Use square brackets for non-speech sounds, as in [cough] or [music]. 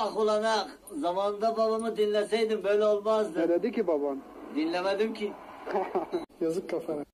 Ah ulan ah. Zamanında babamı dinleseydim böyle olmazdı. Ne dedi ki baban? Dinlemedim ki. [laughs] Yazık kafana.